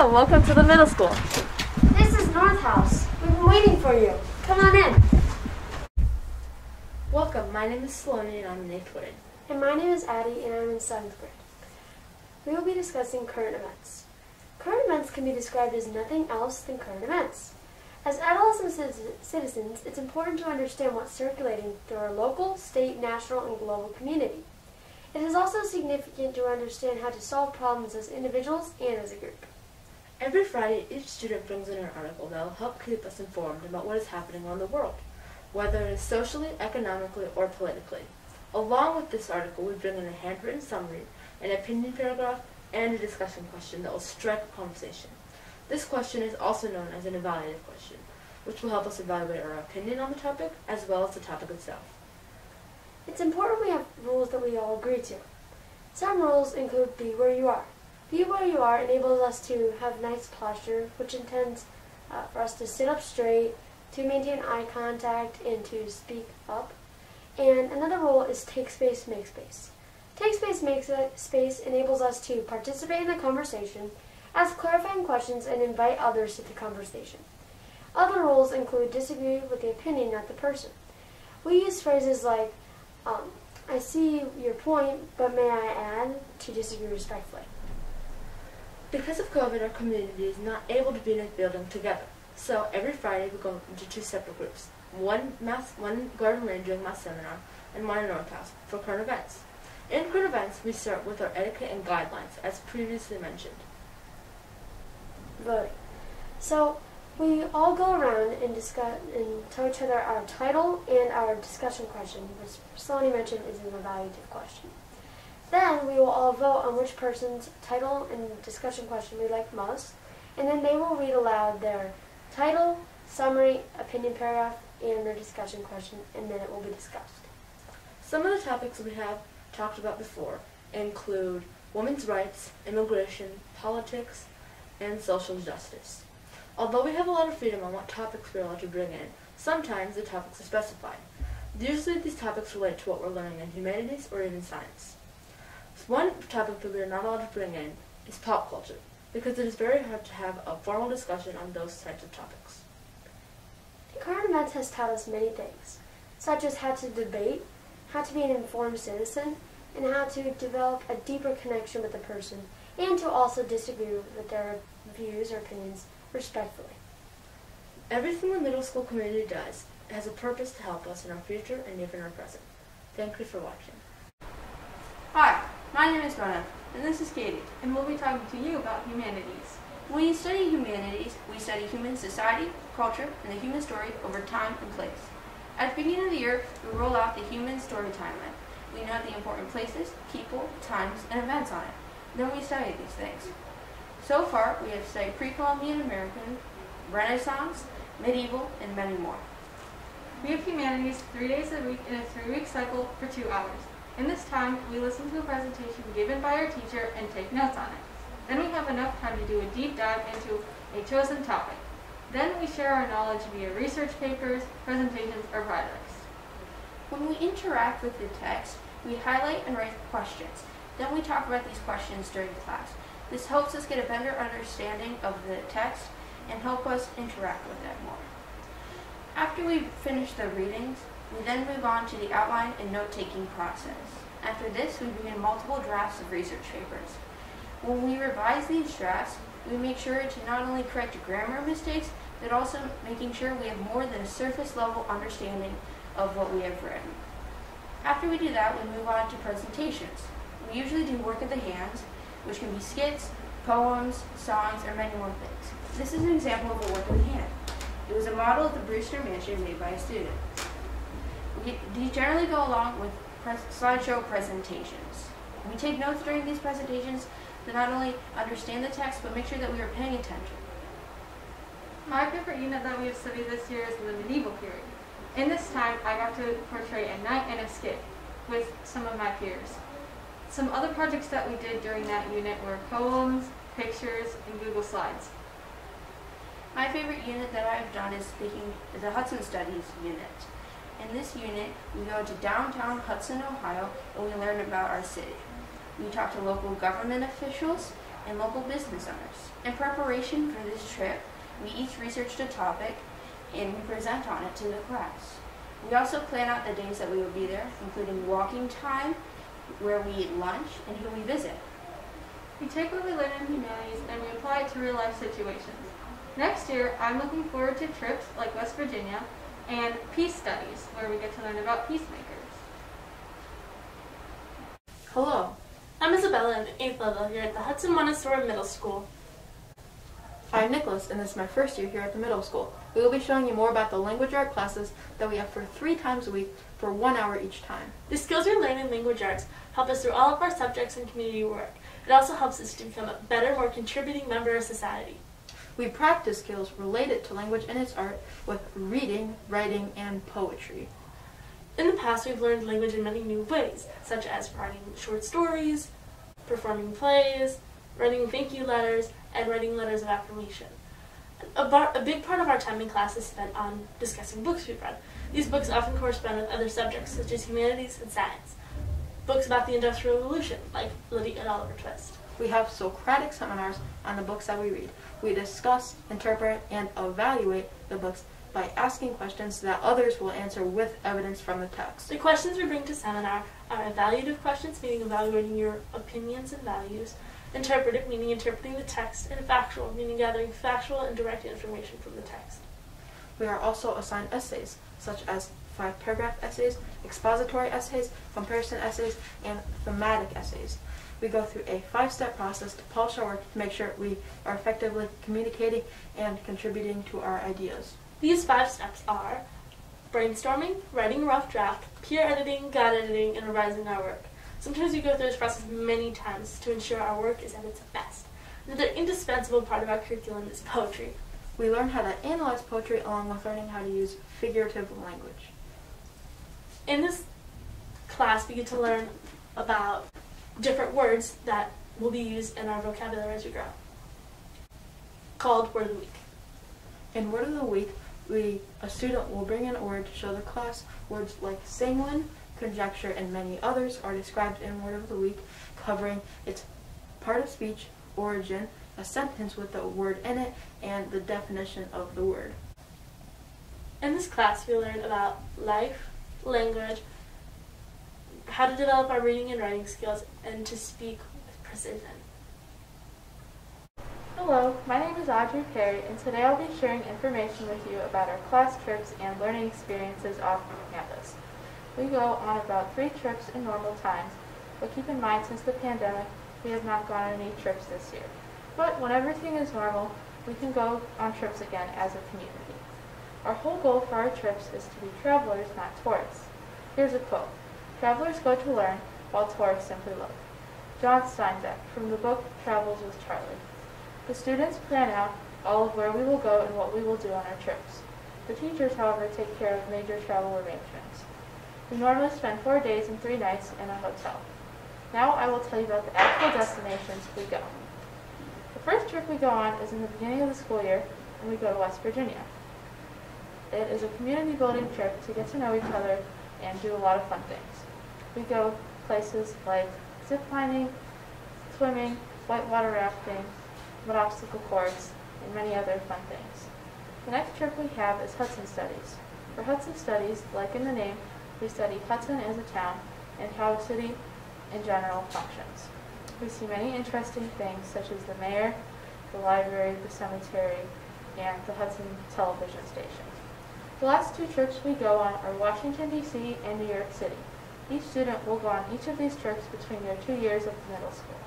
Hello, welcome to the middle school. This is North House. We've been waiting for you. Come on in. Welcome, my name is Saloni and I'm in 8th grade. And my name is Addie and I'm in 7th grade. We will be discussing current events. Current events can be described as nothing else than current events. As adolescent citizens, it's important to understand what's circulating through our local, state, national, and global community. It is also significant to understand how to solve problems as individuals and as a group. Every Friday, each student brings in an article that will help keep us informed about what is happening around the world, whether it is socially, economically, or politically. Along with this article, we bring in a handwritten summary, an opinion paragraph, and a discussion question that will strike a conversation. This question is also known as an evaluative question, which will help us evaluate our opinion on the topic as well as the topic itself. It's important we have rules that we all agree to. Some rules include be where you are. Be where you are enables us to have nice posture, which intends uh, for us to sit up straight, to maintain eye contact, and to speak up. And another rule is take space, make space. Take space, make space enables us to participate in the conversation, ask clarifying questions, and invite others to the conversation. Other rules include disagree with the opinion not the person. We use phrases like, um, I see your point, but may I add to disagree respectfully. Because of COVID, our community is not able to be in a building together. So every Friday we go into two separate groups. One math, one Garden Lane doing math seminar, and one in North House for current events. In current events, we start with our etiquette and guidelines, as previously mentioned. Voting. So we all go around and discuss and tell each other our title and our discussion question, which Sonny mentioned is an evaluative question. Then we will all vote on which person's title and discussion question we like most, and then they will read aloud their title, summary, opinion paragraph, and their discussion question, and then it will be discussed. Some of the topics we have talked about before include women's rights, immigration, politics, and social justice. Although we have a lot of freedom on what topics we're allowed to bring in, sometimes the topics are specified. Usually these topics relate to what we're learning in humanities or even science. One topic that we are not allowed to bring in is pop culture, because it is very hard to have a formal discussion on those types of topics. The current events has taught us many things, such as how to debate, how to be an informed citizen, and how to develop a deeper connection with a person, and to also disagree with their views or opinions respectfully. Everything the middle school community does has a purpose to help us in our future and even our present. Thank you for watching. Hi, my name is Brenna, and this is Katie, and we'll be talking to you about humanities. When we study humanities, we study human society, culture, and the human story over time and place. At the beginning of the year, we roll out the human story timeline. We note the important places, people, times, and events on it. Then we study these things. So far, we have studied pre-Columbian American, Renaissance, medieval, and many more. We have humanities three days a week in a three-week cycle for two hours. In this time, we listen to a presentation given by our teacher and take notes on it. Then we have enough time to do a deep dive into a chosen topic. Then we share our knowledge via research papers, presentations, or projects. When we interact with the text, we highlight and write questions. Then we talk about these questions during the class. This helps us get a better understanding of the text and help us interact with it more. After we finish the readings, we then move on to the outline and note-taking process. After this, we begin multiple drafts of research papers. When we revise these drafts, we make sure to not only correct grammar mistakes, but also making sure we have more than a surface level understanding of what we have written. After we do that, we move on to presentations. We usually do work of the hands, which can be skits, poems, songs, or many more things. This is an example of a work of the hand. It was a model of the Brewster Mansion made by a student. We, these generally go along with pres slideshow presentations. We take notes during these presentations to not only understand the text, but make sure that we are paying attention. My favorite unit that we have studied this year is the medieval period. In this time, I got to portray a knight and a skit with some of my peers. Some other projects that we did during that unit were poems, pictures, and Google Slides. My favorite unit that I've done is speaking is the Hudson Studies unit. In this unit, we go to downtown Hudson, Ohio, and we learn about our city. We talk to local government officials, and local business owners. In preparation for this trip, we each researched a topic and we present on it to the class. We also plan out the days that we will be there, including walking time, where we eat lunch, and who we visit. We take what we learn in humanities and we apply it to real life situations. Next year, I'm looking forward to trips like West Virginia and peace studies, where we get to learn about peacemakers. Hello, I'm Isabella in the 8th level here at the Hudson Montessori Middle School. I'm Nicholas, and this is my first year here at the middle school. We will be showing you more about the language art classes that we have for three times a week for one hour each time. The skills we learn in language arts help us through all of our subjects and community work. It also helps us to become a better, more contributing member of society. We practice skills related to language and its art with reading, writing, and poetry. In the past, we've learned language in many new ways, such as writing short stories, performing plays, writing thank you letters, and writing letters of affirmation. A, bar- a big part of our time in class is spent on discussing books we've read. These books often correspond with other subjects, such as humanities and science. Books about the Industrial Revolution, like Lyddie and Oliver Twist. We have Socratic seminars on the books that we read. We discuss, interpret, and evaluate the books by asking questions that others will answer with evidence from the text. The questions we bring to seminar are evaluative questions, meaning evaluating your opinions and values, interpretive, meaning interpreting the text, and factual, meaning gathering factual and direct information from the text. We are also assigned essays, such as five paragraph essays, expository essays, comparison essays, and thematic essays. We go through a five step process to polish our work to make sure we are effectively communicating and contributing to our ideas. These five steps are brainstorming, writing a rough draft, peer editing, guide editing, and revising our work. Sometimes we go through this process many times to ensure our work is at its best. Another indispensable part of our curriculum is poetry. We learn how to analyze poetry along with learning how to use figurative language. In this class, we get to learn about different words that will be used in our vocabulary as we grow, called Word of the Week. In Word of the Week, we a student will bring in a word to show the class. Words like sanguine, conjecture, and many others are described in Word of the Week, covering its part of speech, origin, a sentence with the word in it, and the definition of the word. In this class, we learn about life, language, how to develop our reading and writing skills, and to speak with precision. Hello, my name is Audrey Perry, and today I'll be sharing information with you about our class trips and learning experiences off campus. We go on about three trips in normal times, but keep in mind since the pandemic, we have not gone on any trips this year. But when everything is normal, we can go on trips again as a community. Our whole goal for our trips is to be travelers, not tourists. Here's a quote. Travelers go to learn, while tourists simply look. John Steinbeck from the book Travels with Charley. The students plan out all of where we will go and what we will do on our trips. The teachers, however, take care of major travel arrangements. We normally spend four days and three nights in a hotel. Now I will tell you about the actual destinations we go. The first trip we go on is in the beginning of the school year, and we go to West Virginia. It is a community building trip to get to know each other and do a lot of fun things. We go places like zip lining, swimming, whitewater rafting, mud obstacle course, and many other fun things. The next trip we have is Hudson Studies. For Hudson Studies, like in the name, we study Hudson as a town and how a city in general functions. We see many interesting things such as the mayor, the library, the cemetery, and the Hudson television station. The last two trips we go on are Washington, D.C. and New York City. Each student will go on each of these trips between their two years of middle school.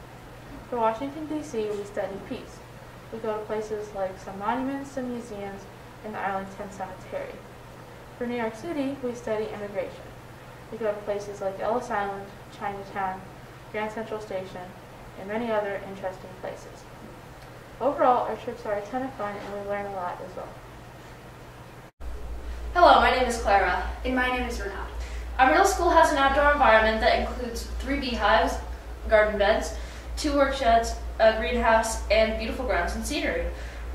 For Washington, D.C., we study peace. We go to places like some monuments, some museums, and the Arlington Cemetery. For New York City, we study immigration. We go to places like Ellis Island, Chinatown, Grand Central Station, and many other interesting places. Overall, our trips are a ton of fun and we learn a lot as well. Hello, my name is Clara. And my name is Renata. Our middle school has an outdoor environment that includes three beehives, garden beds, two work sheds, a greenhouse, and beautiful grounds and scenery.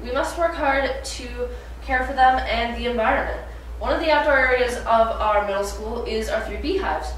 We must work hard to care for them and the environment. One of the outdoor areas of our middle school is our three beehives.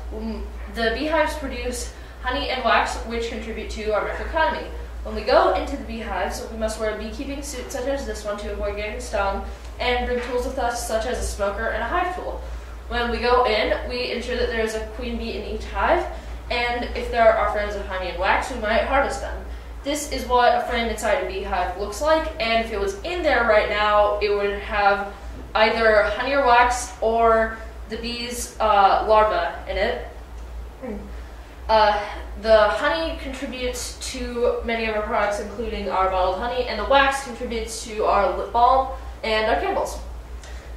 The beehives produce honey and wax, which contribute to our economy. When we go into the beehives, we must wear a beekeeping suit such as this one to avoid getting stung, and bring tools with us such as a smoker and a hive tool. When we go in, we ensure that there is a queen bee in each hive, and if there are friends of honey and wax, we might harvest them. This is what a frame inside a beehive looks like, and if it was in there right now, it would have either honey or wax or the bee's uh, larva in it. Uh, the honey contributes to many of our products, including our bottled honey, and the wax contributes to our lip balm and our candles.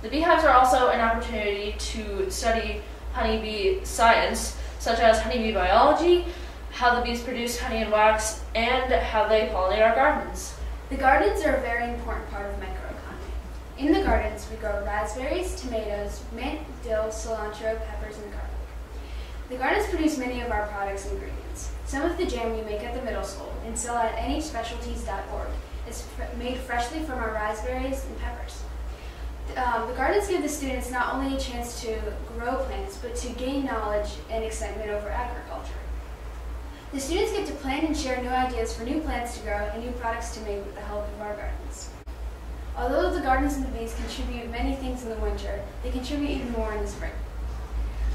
The beehives are also an opportunity to study honeybee science, such as honeybee biology, how the bees produce honey and wax, and how they pollinate our gardens. The gardens are a very important part of microeconomy. In the gardens, we grow raspberries, tomatoes, mint, dill, cilantro, peppers, and garlic. The gardens produce many of our products and ingredients. Some of the jam we make at the middle school and sell at nhspecialties.org is made freshly from our raspberries and peppers. Um, the gardens give the students not only a chance to grow plants, but to gain knowledge and excitement over agriculture. The students get to plan and share new ideas for new plants to grow and new products to make with the help of our gardens. Although the gardens and the bees contribute many things in the winter, they contribute even more in the spring.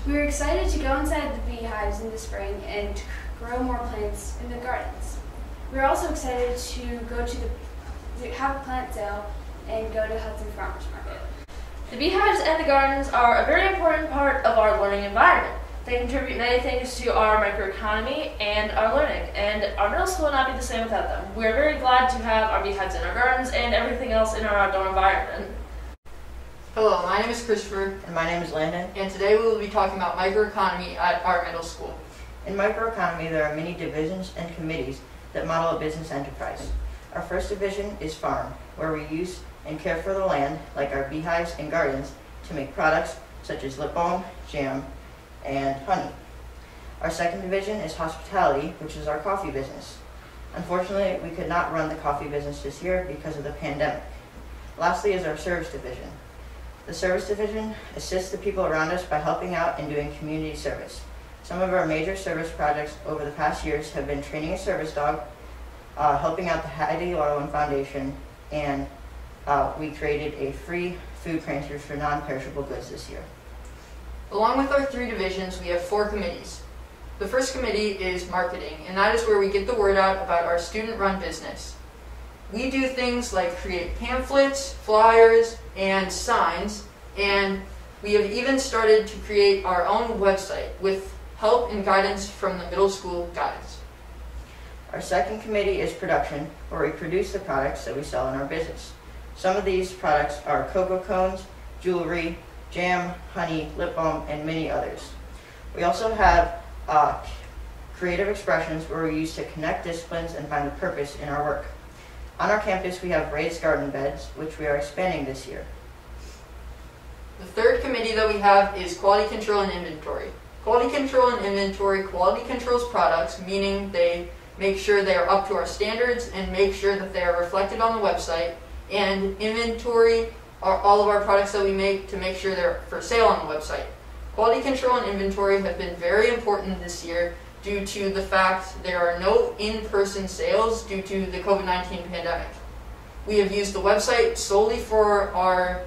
We are excited to go inside the beehives in the spring and grow more plants in the gardens. We are also excited to go to the have a plant sale and go to Hudson Farmers Market. The beehives and the gardens are a very important part of our learning environment. They contribute many things to our microeconomy and our learning, and our middle school would not be the same without them. We are very glad to have our beehives in our gardens and everything else in our outdoor environment. Hello, my name is Christopher, And my name is Landon. and today we will be talking about microeconomy at our middle school. In microeconomy, there are many divisions and committees that model a business enterprise. Our first division is farm, where we use and care for the land, like our beehives and gardens, to make products such as lip balm, jam, and honey. Our second division is hospitality, which is our coffee business. Unfortunately, we could not run the coffee business this year because of the pandemic. Lastly is our service division. The service division assists the people around us by helping out and doing community service. Some of our major service projects over the past years have been training a service dog, uh, helping out the Heidi Larwin Foundation, and uh, we created a free food transfer for non-perishable goods this year. Along with our three divisions, we have four committees. The first committee is marketing, and that is where we get the word out about our student-run business. We do things like create pamphlets, flyers, and signs, and we have even started to create our own website with help and guidance from the middle school guides. Our second committee is production, where we produce the products that we sell in our business. Some of these products are cocoa cones, jewelry, jam, honey, lip balm, and many others. We also have uh, creative expressions where we use to connect disciplines and find a purpose in our work. On our campus, we have raised garden beds, which we are expanding this year. The third committee that we have is quality control and inventory. Quality control and inventory quality controls products, meaning they make sure they are up to our standards and make sure that they are reflected on the website. And inventory are all of our products that we make to make sure they're for sale on the website. Quality control and inventory have been very important this year due to the fact there are no in-person sales due to the COVID-19 pandemic. We have used the website solely for our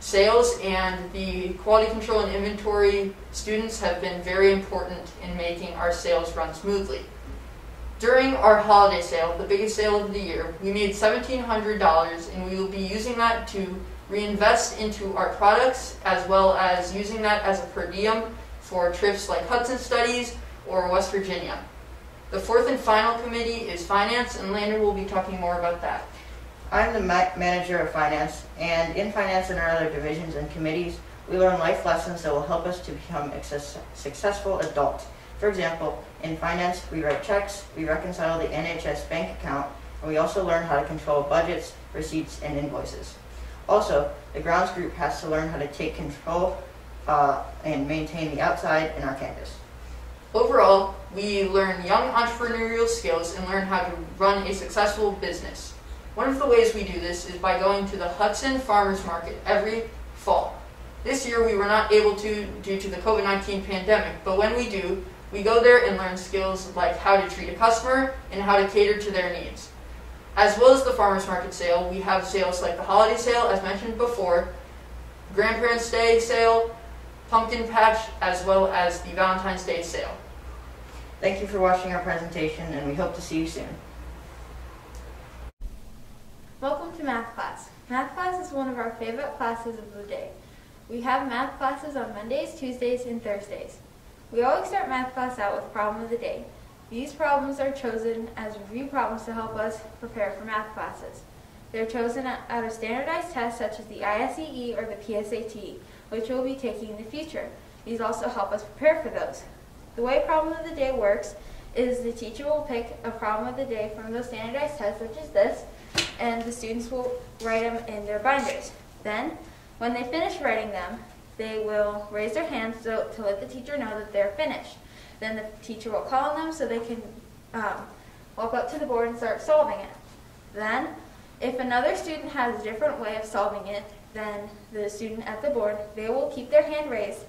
sales and the quality control and inventory students have been very important in making our sales run smoothly. During our holiday sale, the biggest sale of the year, we made $1,700 and we will be using that to reinvest into our products as well as using that as a per diem for trips like Hudson Studies or West Virginia. The fourth and final committee is finance and Landon will be talking more about that. I'm the ma- manager of finance, and in finance and our other divisions and committees, we learn life lessons that will help us to become successful adults. For example, in finance, we write checks, we reconcile the NHS bank account, and we also learn how to control budgets, receipts, and invoices. Also, the grounds group has to learn how to take control uh, and maintain the outside in our campus. Overall, we learn young entrepreneurial skills and learn how to run a successful business. One of the ways we do this is by going to the Hudson Farmers Market every fall. This year we were not able to due to the COVID 19 pandemic, but when we do, We go there and learn skills like how to treat a customer and how to cater to their needs. As well as the farmers market sale, we have sales like the holiday sale, as mentioned before, Grandparents' Day sale, pumpkin patch, as well as the Valentine's Day sale. Thank you for watching our presentation, and we hope to see you soon. Welcome to math class. Math class is one of our favorite classes of the day. We have math classes on Mondays, Tuesdays, and Thursdays. We always start math class out with problem of the day. These problems are chosen as review problems to help us prepare for math classes. They're chosen out of standardized tests such as the ISEE or the PSAT, which we'll be taking in the future. These also help us prepare for those. The way problem of the day works is the teacher will pick a problem of the day from those standardized tests which is this, and the students will write them in their binders. Then, when they finish writing them, they will raise their hands so, to let the teacher know that they're finished. Then the teacher will call on them so they can um, walk up to the board and start solving it. Then, if another student has a different way of solving it than the student at the board, they will keep their hand raised.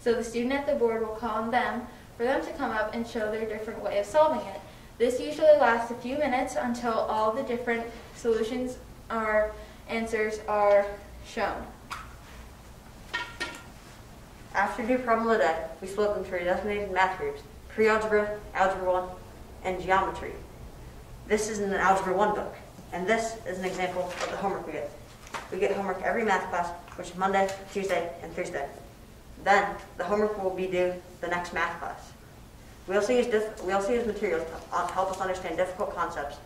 So the student at the board will call on them for them to come up and show their different way of solving it. This usually lasts a few minutes until all the different solutions or answers are shown. After New problem day, we split them into designated math groups, pre-algebra, algebra 1, and geometry. This is in the Algebra 1 book, and this is an example of the homework we get. We get homework every math class, which is Monday, Tuesday, and Thursday. Then, the homework will be due the next math class. We also use, we also use materials to uh, help us understand difficult concepts,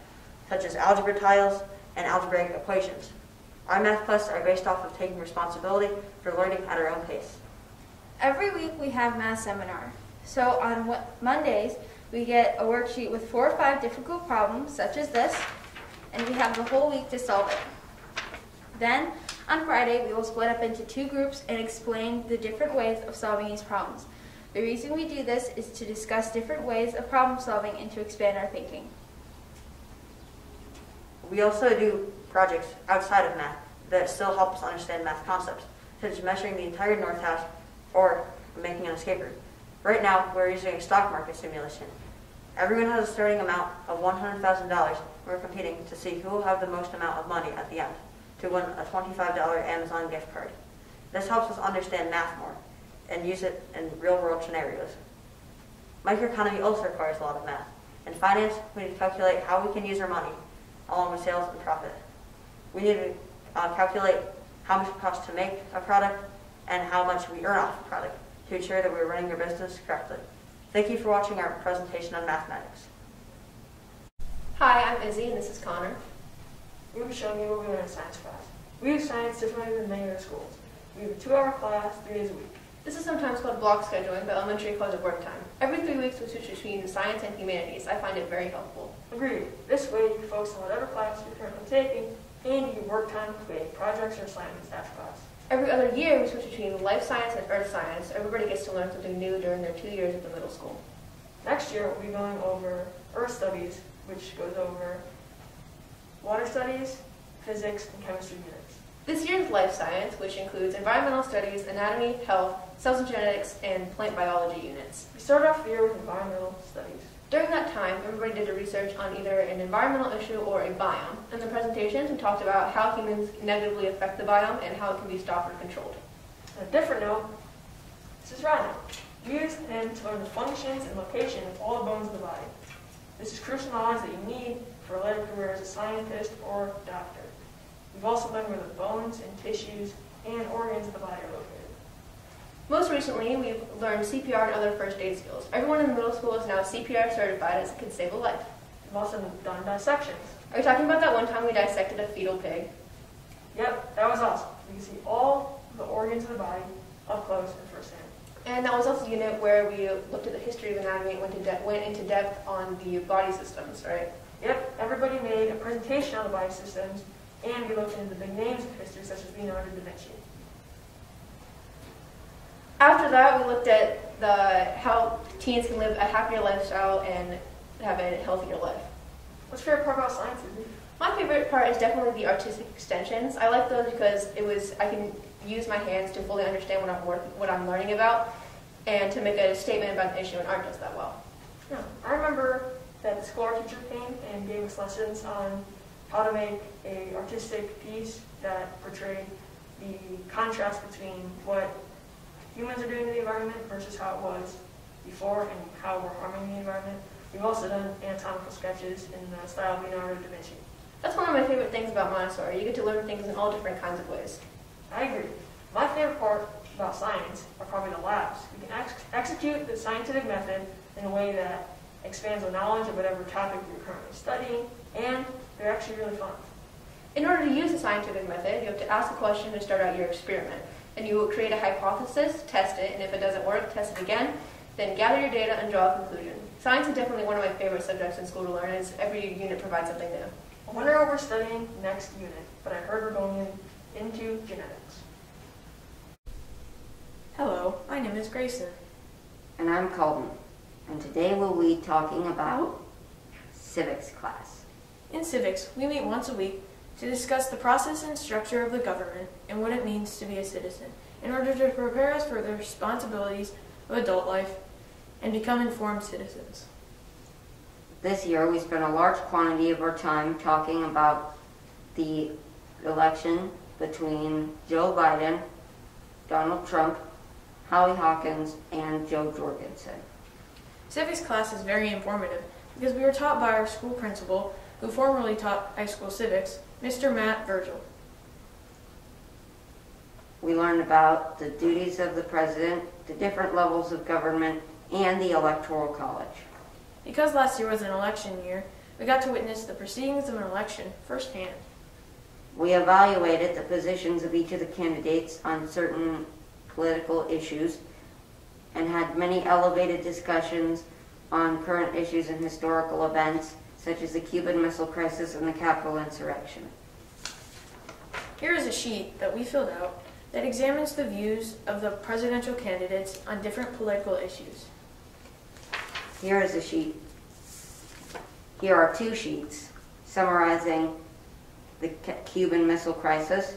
such as algebra tiles and algebraic equations. Our math classes are based off of taking responsibility for learning at our own pace. Every week we have math seminar. So on Mondays, we get a worksheet with four or five difficult problems, such as this, and we have the whole week to solve it. Then, on Friday, we will split up into two groups and explain the different ways of solving these problems. The reason we do this is to discuss different ways of problem solving and to expand our thinking. We also do projects outside of math that still help us understand math concepts, such as measuring the entire North House or making an escape route. Right now, we're using a stock market simulation. Everyone has a starting amount of $100,000. We're competing to see who will have the most amount of money at the end to win a $25 Amazon gift card. This helps us understand math more and use it in real-world scenarios. Microeconomy also requires a lot of math. In finance, we need to calculate how we can use our money, along with sales and profit. We need to uh, calculate how much it costs to make a product and how much we earn off the product to ensure that we're running our business correctly. Thank you for watching our presentation on mathematics. Hi, I'm Izzy, and this is Connor. We'll be showing you what we learn in science class. We use science differently than many other schools. We have a two-hour class, three days a week. This is sometimes called block scheduling, but elementary calls it work time. Every three weeks we switch between science and humanities. I find it very helpful. Agreed. This way you can focus on whatever class you're currently taking, and you can work time to create projects or assignments after class. Every other year we switch between life science and earth science. Everybody gets to learn something new during their two years at the middle school. Next year we'll be going over Earth Studies, which goes over water studies, physics, and chemistry units. This year's life science, which includes environmental studies, anatomy, health, cells and genetics, and plant biology units. We started off the year with environmental studies. During that time, everybody did a research on either an environmental issue or a biome. In the presentations, we talked about how humans negatively affect the biome and how it can be stopped or controlled. On a different note, this is Rhino. We use him to learn the functions and location of all the bones of the body. This is crucial knowledge that you need for a later career as a scientist or doctor. We've also learned where the bones and tissues and organs of the body are located. Most recently, we've learned CPR and other first aid skills. Everyone in the middle school is now CPR certified as it can save a life. We've also done dissections. Are you talking about that one time we dissected a fetal pig? Yep, that was awesome. You can see all the organs of the body up close and firsthand. And that was also the unit where we looked at the history of anatomy and went, went into depth on the body systems, right? Yep, everybody made a presentation on the body systems, and we looked into the big names of history, such as Leonardo da Vinci. After that, we looked at the how teens can live a happier lifestyle and have a healthier life. What's your favorite part about science? My favorite part is definitely the artistic extensions. I like those because it was I can use my hands to fully understand what I'm work, what I'm learning about, and to make a statement about an issue and art does that well. Yeah, I remember that the school art teacher came and gave us lessons on how to make a artistic piece that portrayed the contrast between what humans are doing to the environment versus how it was before and how we're harming the environment. We've also done anatomical sketches in the style of Leonardo da Vinci. That's one of my favorite things about Montessori. You get to learn things in all different kinds of ways. I agree. My favorite part about science are probably the labs. You can ex- execute the scientific method in a way that expands the knowledge of whatever topic you're currently studying, and they're actually really fun. In order to use the scientific method, you have to ask a question to start out your experiment. Then you will create a hypothesis, test it, and if it doesn't work, test it again. Then gather your data and draw a conclusion. Science is definitely one of my favorite subjects in school to learn, as every unit provides something new. I wonder what we're studying next unit, but I heard we're going into genetics. Hello, my name is Grayson. And I'm Colton. And today we'll be talking about civics class. In civics, we meet once a week to discuss the process and structure of the government and what it means to be a citizen in order to prepare us for the responsibilities of adult life and become informed citizens. This year we spent a large quantity of our time talking about the election between Joe Biden, Donald Trump, Howie Hawkins, and Jo Jorgensen. Civics class is very informative because we were taught by our school principal, who formerly taught high school civics, Mr. Matt Virgil. We learned about the duties of the president, the different levels of government, and the electoral college. Because last year was an election year, we got to witness the proceedings of an election firsthand. We evaluated the positions of each of the candidates on certain political issues and had many elevated discussions on current issues and historical events such as the Cuban Missile Crisis and the Capitol insurrection. Here is a sheet that we filled out that examines the views of the presidential candidates on different political issues. Here is a sheet. Here are two sheets summarizing the Cuban Missile Crisis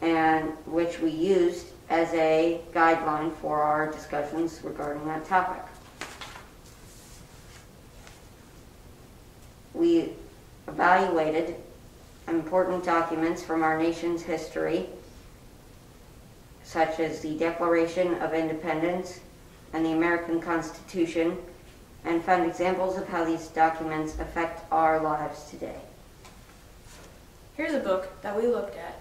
and which we used as a guideline for our discussions regarding that topic. We evaluated important documents from our nation's history, such as the Declaration of Independence and the American Constitution, and found examples of how these documents affect our lives today. Here's a book that we looked at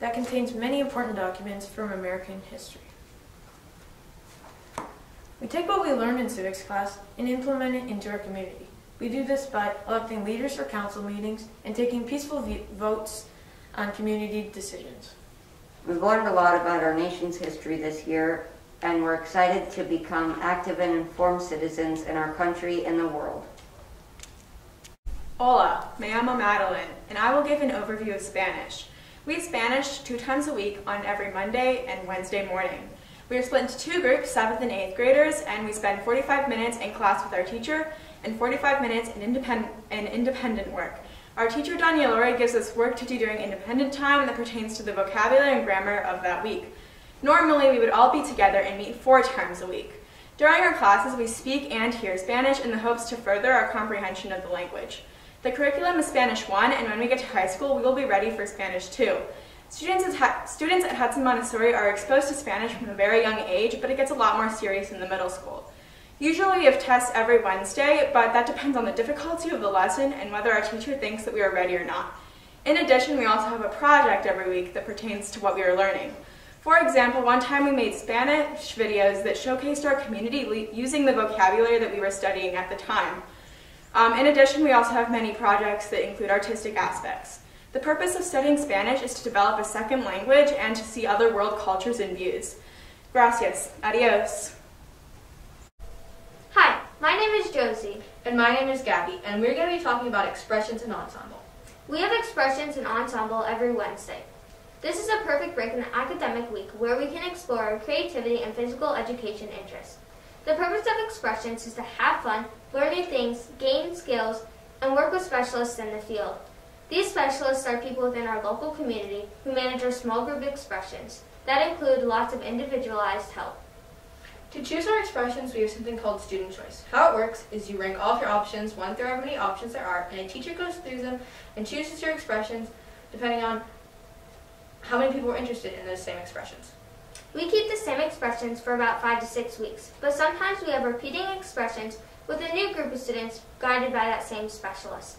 that contains many important documents from American history. We take what we learned in civics class and implement it into our community. We do this by electing leaders for council meetings and taking peaceful votes on community decisions. We've learned a lot about our nation's history this year, and we're excited to become active and informed citizens in our country and the world. Hola, me llamo Madeline, and I will give an overview of Spanish. We Spanish two times a week on every Monday and Wednesday morning. We are split into two groups, 7th and 8th graders, and we spend 45 minutes in class with our teacher and 45 minutes in independent, in independent work. Our teacher, Daniela gives us work to do during independent time that pertains to the vocabulary and grammar of that week. Normally, we would all be together and meet four times a week. During our classes, we speak and hear Spanish in the hopes to further our comprehension of the language. The curriculum is Spanish 1, and when we get to high school, we will be ready for Spanish 2. Students at, students at Hudson Montessori are exposed to Spanish from a very young age, but it gets a lot more serious in the middle school. Usually we have tests every Wednesday, but that depends on the difficulty of the lesson and whether our teacher thinks that we are ready or not. In addition, we also have a project every week that pertains to what we are learning. For example, one time we made Spanish videos that showcased our community using the vocabulary that we were studying at the time. Um, in addition, we also have many projects that include artistic aspects. The purpose of studying Spanish is to develop a second language and to see other world cultures and views. Gracias. Adios. My name is Josie. And my name is Gabby, and we're going to be talking about expressions and ensemble. We have expressions and ensemble every Wednesday. This is a perfect break in the academic week where we can explore our creativity and physical education interests. The purpose of expressions is to have fun, learn new things, gain skills, and work with specialists in the field. These specialists are people within our local community who manage our small group expressions that include lots of individualized help. To choose our expressions, we have something called student choice. How it works is you rank all of your options, one through how many options there are, and a teacher goes through them and chooses your expressions depending on how many people are interested in those same expressions. We keep the same expressions for about five to six weeks, but sometimes we have repeating expressions with a new group of students guided by that same specialist.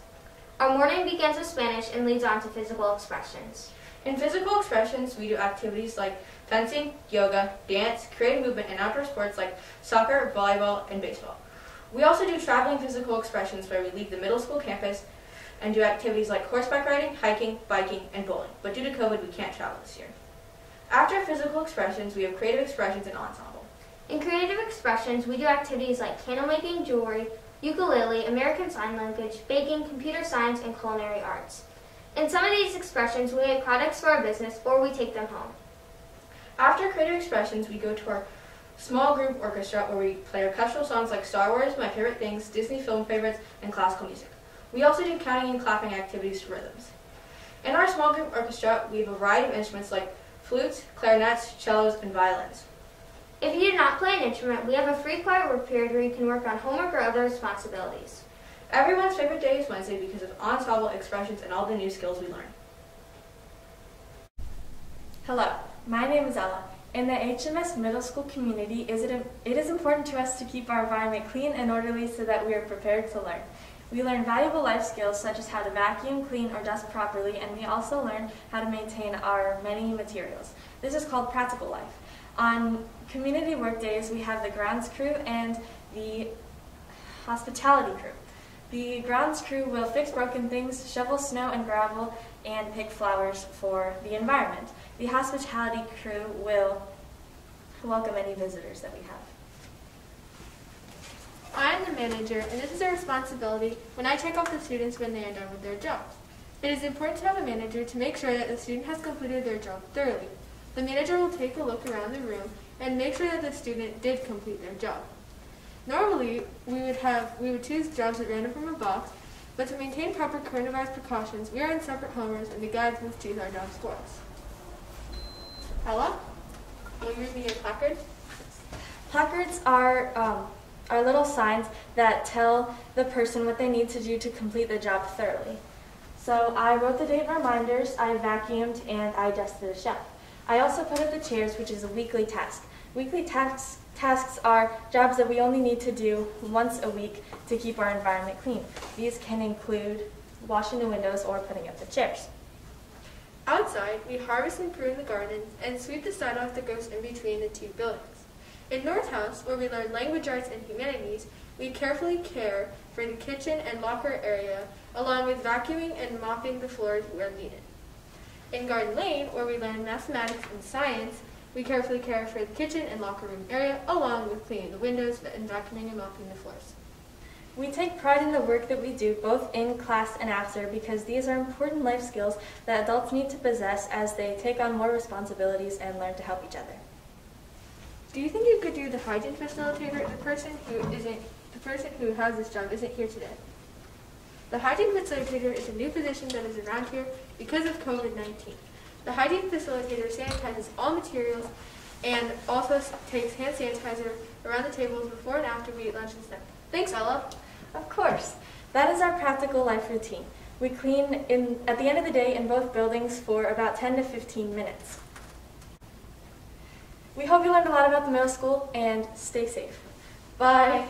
Our morning begins with Spanish and leads on to physical expressions. In physical expressions, we do activities like fencing, yoga, dance, creative movement, and outdoor sports like soccer, volleyball, and baseball. We also do traveling physical expressions where we leave the middle school campus and do activities like horseback riding, hiking, biking, and bowling. But due to COVID, we can't travel this year. After physical expressions, we have creative expressions and ensemble. In creative expressions, we do activities like candle making, jewelry, ukulele, American Sign Language, baking, computer science, and culinary arts. In some of these expressions, we make products for our business or we take them home. After creative expressions, we go to our small group orchestra where we play orchestral songs like Star Wars, My Favorite Things, Disney film favorites, and classical music. We also do counting and clapping activities to rhythms. In our small group orchestra, we have a variety of instruments like flutes, clarinets, cellos, and violins. If you do not play an instrument, we have a free choir work period where you can work on homework or other responsibilities. Everyone's favorite day is Wednesday because of ensemble expressions and all the new skills we learn. Hello, my name is Ella. In the HMS middle school community, it is important to us to keep our environment clean and orderly so that we are prepared to learn. We learn valuable life skills such as how to vacuum, clean, or dust properly, and we also learn how to maintain our many materials. This is called practical life. On community work days, we have the grounds crew and the hospitality crew. The grounds crew will fix broken things, shovel snow and gravel, and pick flowers for the environment. The hospitality crew will welcome any visitors that we have. I'm the manager, and this is our responsibility when I check off the students when they are done with their jobs. It is important to have a manager to make sure that the student has completed their job thoroughly. The manager will take a look around the room and make sure that the student did complete their job. Normally, we would have we would choose jobs at random from a box, but to maintain proper coronavirus precautions, we are in separate homerooms and the guides must choose our jobs for us. Ella, will you read me your placard? Placards are um, are little signs that tell the person what they need to do to complete the job thoroughly. So I wrote the date reminders, I vacuumed, and I dusted the shelf. I also put up the chairs, which is a weekly task. Weekly tasks tasks are jobs that we only need to do once a week to keep our environment clean. These can include washing the windows or putting up the chairs. Outside, we harvest and prune the gardens and sweep the sidewalk that goes in between the two buildings. In North House, where we learn language arts and humanities, we carefully care for the kitchen and locker area, along with vacuuming and mopping the floors where needed. In Garden Lane, where we learn mathematics and science, we carefully care for the kitchen and locker room area, along with cleaning the windows and vacuuming and mopping the floors. We take pride in the work that we do both in class and after because these are important life skills that adults need to possess as they take on more responsibilities and learn to help each other. Do you think you could do the hygiene facilitator? The person who isn't the person who has this job isn't here today. The hygiene facilitator is a new position that is around here because of COVID-19. The hygiene facilitator sanitizes all materials and also takes hand sanitizer around the tables before and after we eat lunch and snack. Thanks, Ella. Of course. That is our practical life routine. We clean in, at the end of the day in both buildings for about 10 to 15 minutes. We hope you learned a lot about the middle school and stay safe. Bye.